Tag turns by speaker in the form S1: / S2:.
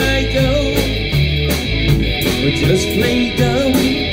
S1: I go. Just play dumb.